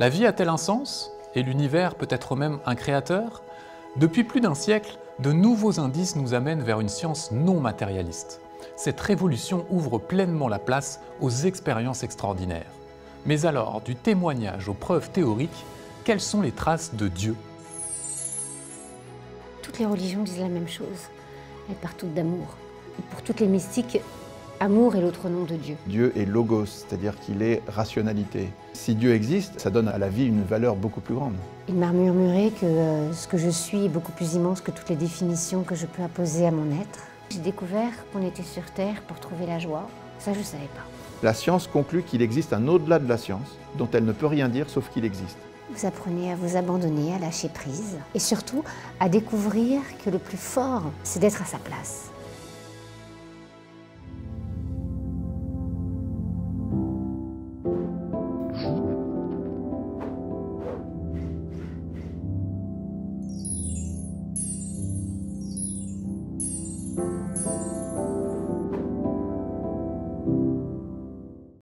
La vie a-t-elle un sens Et l'univers peut-être même un créateur? Depuis plus d'un siècle, de nouveaux indices nous amènent vers une science non matérialiste. Cette révolution ouvre pleinement la place aux expériences extraordinaires. Mais alors, du témoignage aux preuves théoriques, quelles sont les traces de Dieu? Toutes les religions disent la même chose. Elles partent toutes d'amour. Pour toutes les mystiques, amour est l'autre nom de Dieu. Dieu est logos, c'est-à-dire qu'il est rationalité. Si Dieu existe, ça donne à la vie une valeur beaucoup plus grande. Il m'a murmuré que euh, ce que je suis est beaucoup plus immense que toutes les définitions que je peux apposer à mon être. J'ai découvert qu'on était sur Terre pour trouver la joie. Ça, je ne savais pas. La science conclut qu'il existe un au-delà de la science, dont elle ne peut rien dire sauf qu'il existe. Vous apprenez à vous abandonner, à lâcher prise et surtout à découvrir que le plus fort, c'est d'être à sa place.